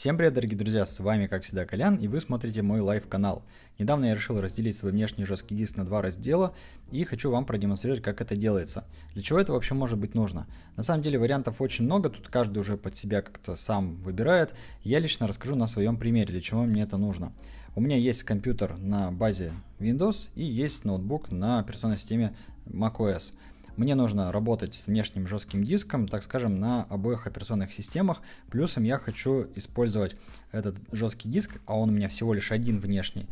Всем привет, дорогие друзья, с вами, как всегда, Колян, и вы смотрите мой live-канал. Недавно я решил разделить свой внешний жесткий диск на два раздела, и хочу вам продемонстрировать, как это делается. Для чего это вообще может быть нужно? На самом деле вариантов очень много, тут каждый уже под себя как-то сам выбирает. Я лично расскажу на своем примере, для чего мне это нужно. У меня есть компьютер на базе Windows и есть ноутбук на операционной системе macOS. Мне нужно работать с внешним жестким диском, так скажем, на обоих операционных системах. Плюсом я хочу использовать этот жесткий диск, а он у меня всего лишь один внешний.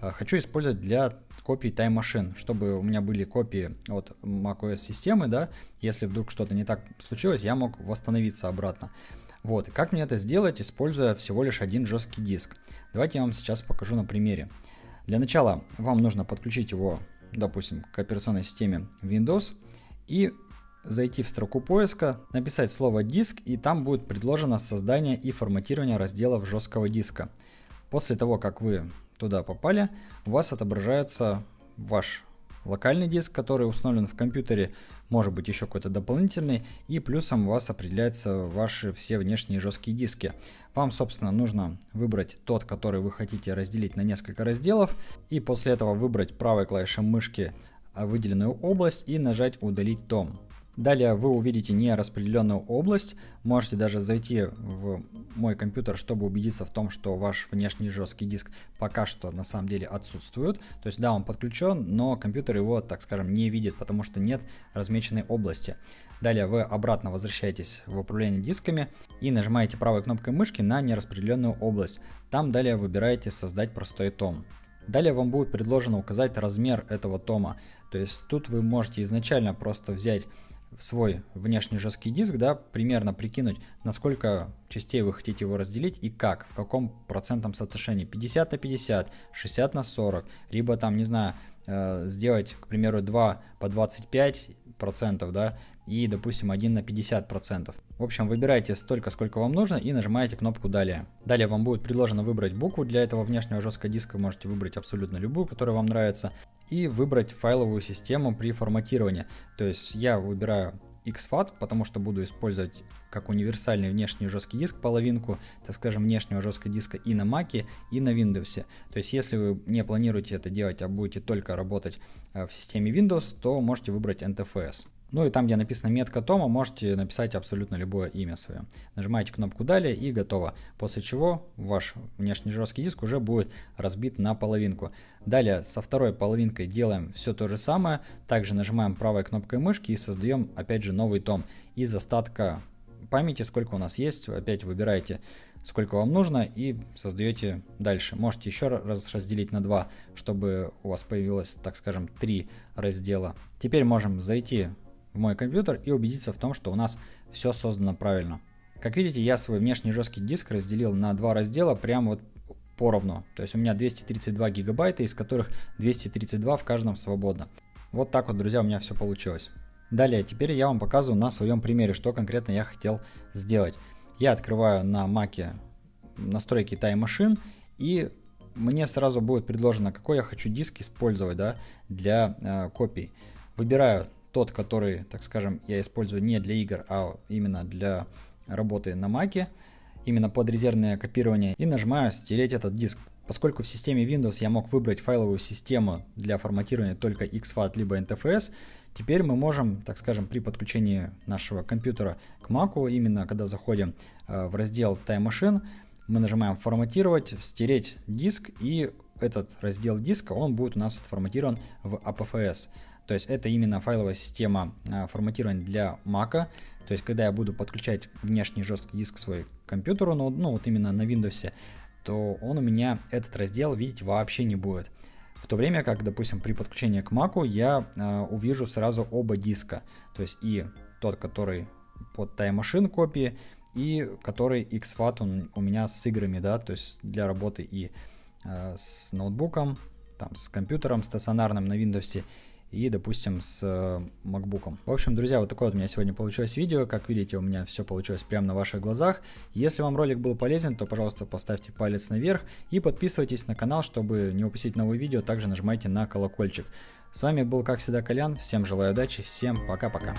Э, хочу использовать для копий Time Machine, чтобы у меня были копии от macOS системы, да, если вдруг что-то не так случилось, я мог восстановиться обратно. Вот, как мне это сделать, используя всего лишь один жесткий диск? Давайте я вам сейчас покажу на примере. Для начала вам нужно подключить его, допустим, к операционной системе Windows – и зайти в строку поиска, написать слово диск и там будет предложено создание и форматирование разделов жесткого диска. После того, как вы туда попали, у вас отображается ваш локальный диск, который установлен в компьютере, может быть еще какой-то дополнительный, и плюсом у вас определяются ваши все внешние жесткие диски. Вам, собственно, нужно выбрать тот, который вы хотите разделить на несколько разделов, и после этого выбрать правой клавишей мышки выделенную область и нажать «Удалить том». Далее вы увидите нераспределенную область, можете даже зайти в мой компьютер, чтобы убедиться в том, что ваш внешний жесткий диск пока что на самом деле отсутствует. То есть да, он подключен, но компьютер его, так скажем, не видит, потому что нет размеченной области. Далее вы обратно возвращаетесь в управление дисками и нажимаете правой кнопкой мышки на нераспределенную область. Там далее выбираете «Создать простой том». Далее вам будет предложено указать размер этого тома. То есть тут вы можете изначально просто взять свой внешний жесткий диск, да, примерно прикинуть, насколько частей вы хотите его разделить и как, в каком процентном соотношении, 50 на 50, 60 на 40, либо там, не знаю, э, сделать, к примеру, 2 по 25 процентов, да, и, допустим, 1 на 50 процентов. В общем, выбирайте столько, сколько вам нужно и нажимаете кнопку «Далее». Далее вам будет предложено выбрать букву для этого внешнего жесткого диска, можете выбрать абсолютно любую, которая вам нравится, и выбрать файловую систему при форматировании. То есть я выбираю XFAT, потому что буду использовать как универсальный внешний жесткий диск половинку, так скажем, внешнего жесткого диска и на Mac, и на Windows. То есть если вы не планируете это делать, а будете только работать э, в системе Windows, то можете выбрать NTFS. Ну и там, где написано метка тома, можете написать абсолютно любое имя свое. Нажимаете кнопку «Далее» и готово. После чего ваш внешний жесткий диск уже будет разбит на половинку. Далее со второй половинкой делаем все то же самое. Также нажимаем правой кнопкой мышки и создаем опять же новый том. Из остатка памяти, сколько у нас есть, опять выбираете сколько вам нужно и создаете дальше. Можете еще раз разделить на два, чтобы у вас появилось, так скажем, три раздела. Теперь можем зайти в мой компьютер и убедиться в том, что у нас все создано правильно. Как видите, я свой внешний жесткий диск разделил на два раздела прямо вот поровну. То есть у меня 232 гигабайта, из которых 232 в каждом свободно. Вот так вот, друзья, у меня все получилось. Далее, теперь я вам показываю на своем примере, что конкретно я хотел сделать. Я открываю на Mac настройки Time Machine и мне сразу будет предложено, какой я хочу диск использовать да, для э, копий. Выбираю тот, который, так скажем, я использую не для игр, а именно для работы на Маке, именно под резервное копирование, и нажимаю «Стереть этот диск». Поскольку в системе Windows я мог выбрать файловую систему для форматирования только XFAT либо NTFS, теперь мы можем, так скажем, при подключении нашего компьютера к Mac, именно когда заходим э, в раздел Time Machine, мы нажимаем «Форматировать», «Стереть диск», и этот раздел диска, он будет у нас отформатирован в APFS. То есть это именно файловая система а, форматирования для Mac. То есть когда я буду подключать внешний жесткий диск к своему компьютеру, ну, ну вот именно на Windows, то он у меня этот раздел видеть вообще не будет. В то время как, допустим, при подключении к Mac я э, увижу сразу оба диска. То есть и тот, который под Time Machine копии, и который XFAT он у меня с играми, да, то есть для работы и э, с ноутбуком, там, с компьютером стационарным на Windows и, допустим, с э, MacBook. В общем, друзья, вот такое вот у меня сегодня получилось видео. Как видите, у меня все получилось прямо на ваших глазах. Если вам ролик был полезен, то, пожалуйста, поставьте палец наверх и подписывайтесь на канал, чтобы не упустить новые видео. Также нажимайте на колокольчик. С вами был, как всегда, Колян. Всем желаю удачи, всем пока-пока.